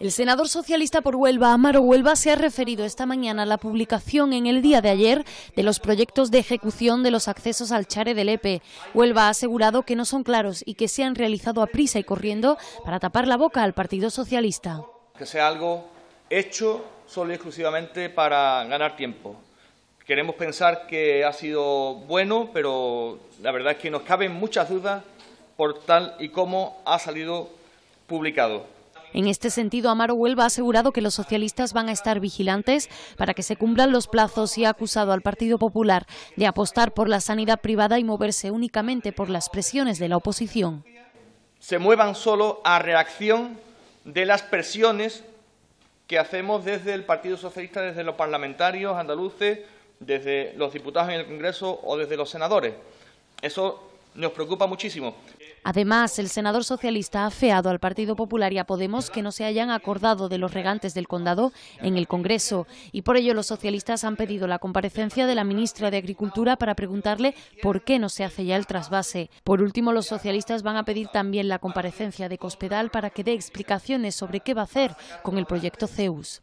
El senador socialista por Huelva, Amaro Huelva, se ha referido esta mañana a la publicación en el día de ayer de los proyectos de ejecución de los accesos al Chare del Epe. Huelva ha asegurado que no son claros y que se han realizado a prisa y corriendo para tapar la boca al Partido Socialista. Que sea algo hecho solo y exclusivamente para ganar tiempo. Queremos pensar que ha sido bueno, pero la verdad es que nos caben muchas dudas por tal y como ha salido publicado. En este sentido, Amaro Huelva ha asegurado que los socialistas van a estar vigilantes para que se cumplan los plazos y ha acusado al Partido Popular de apostar por la sanidad privada y moverse únicamente por las presiones de la oposición. Se muevan solo a reacción de las presiones que hacemos desde el Partido Socialista, desde los parlamentarios andaluces, desde los diputados en el Congreso o desde los senadores. Eso nos preocupa muchísimo. Además, el senador socialista ha feado al Partido Popular y a Podemos que no se hayan acordado de los regantes del condado en el Congreso y por ello los socialistas han pedido la comparecencia de la ministra de Agricultura para preguntarle por qué no se hace ya el trasvase. Por último, los socialistas van a pedir también la comparecencia de Cospedal para que dé explicaciones sobre qué va a hacer con el proyecto CEUS.